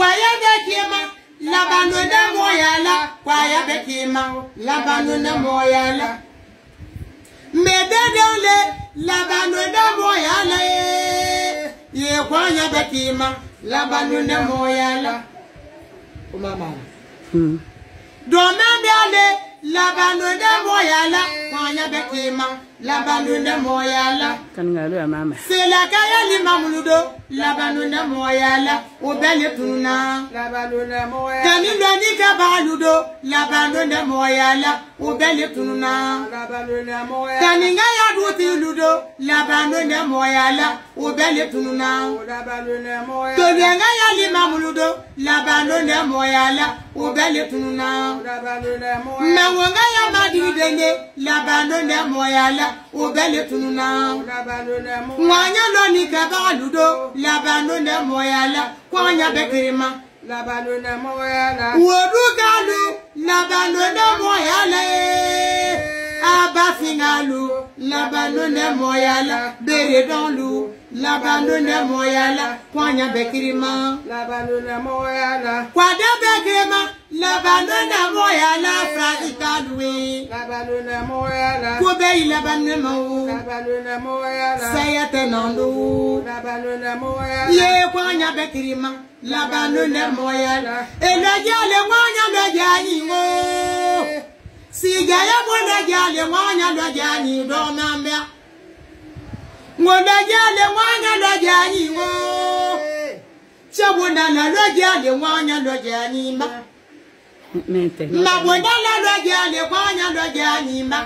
waya bɛ k'i ma labanu na mɔya la waya bɛ k'i labanu na mɔya la mɛ dɛdɛw le labanu na mɔya la eh. ye ye kɔnya bɛ labanu na mɔya la o oh, ma hmm. ma dɔnna bɛ ale labanu na mɔya la kɔnya bɛ k'i ma labandunde mɔyala kanigalo ya mama selakaya ni mamuludo labandunde La o bɛɛ le tununa labandunde mɔyala kanilɔ ni kabaludo labandunde mɔyala o bɛɛ le tununa labandunde mɔyala kanigaya dutiludo labandunde mɔyala o bɛɛ le tununa labandunde mɔyala tolɛngaya ni mamuludo labandunde mɔyala o bɛɛ le tununa labandunde mɔyala mɛwɔngaya madiribene labandunde mɔyala ubele tununa mwanya loni kaba ludo labanone moyala kwanya bekirima labanone moyala wodugalu labanone moyala abafingalu labanone moyala bere beredonlu labanone moyala kwanya bekirima labanone moyala kwada bekirima labanone ala fraki kalwe kobe ilaba nemo sayete nando ye kwanya bekirima labanu nemo ya elejale kwanya bejanyiwo sijaye mwelejale kwanya bejanyi domambia mwelejale kwanya bejanyiwo chabona na lejale kwanya bejanyi ma magbodolelegịlikwa anya lọgị anyị ma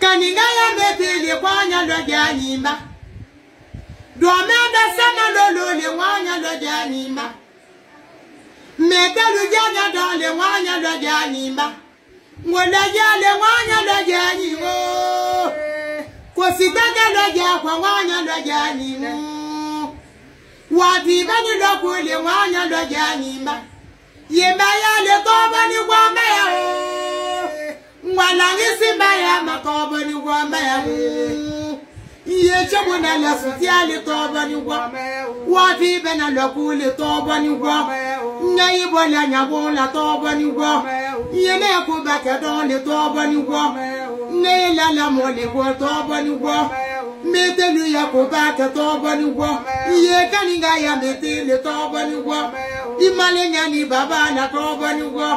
kanigaya mebilikwa anya lọgị anyị ma duomedasanalolole nwanya lọgị anyị ma mmebelugianya dole nwanya lọgị anyị ma nwelegiale anya lọgị anyị o kwụsịtega lọgị akwa nwanya lọgị anyị m wadibani lọkwule nwanya lọgị anyị ma yimaya le ka ọ bụ n'igwe ọma ya ngwana gị si mba ya maka ọ bụ n'igwe ọma ya ihe chegbu na lesụtia leta ọbọ n'igwe wọbụ ibe na lekwu leta ọbọ n'igwe nne igbo lenyagbo leta ọbọ n'igwe ihe na-ekwu bakedo leta ọbọ n'igwe nne ilele ma oligbo leta ọbọ n'igwe metelu ya kwụba keta ọbọ n'igwe ihe kaniga ya mete leta ọbọ n'igwe imalenya ni baba na ka ọ bọ n'ụgwọ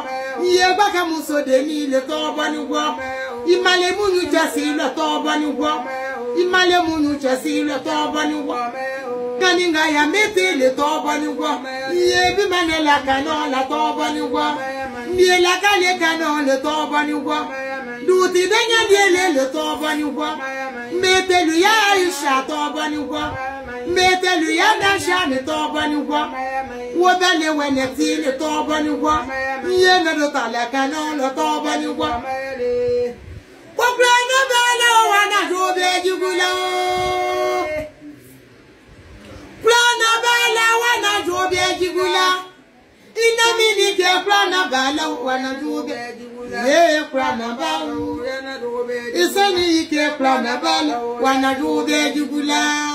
ihe gbaka m so dị niile ka ọ bọ n'ụgwọ imale munyu jesi ile ka ọ bọ n'ụgwọ imale munyu jesi ile ka ọ bọ n'ụgwọ kani nga ya mete ile ka ọ bọ n'ụgwọ ihe bi ma na elaka na ọla ka ọ bọ n'ụgwọ ndị elaka na eka na ọla ka ọ bọ n'ụgwọ tọbọni ụgwọ metelu ya aisha tọbọni ụgwọ metelu ya dashani tọbọni ụgwọ wobele wenetili tọbọni ụgwọ ihe medụtala ka n'ụlọ tọbọni ụgwọ kpọkpụrụ anya bala ụwa na dobe ejigula kpụrụna bala ụwa na dobe ejigula ina mini ke kpụrụna bala ụwa na dobe ejigula ee kpụrụna bala isani ike plana bala wanadude jugula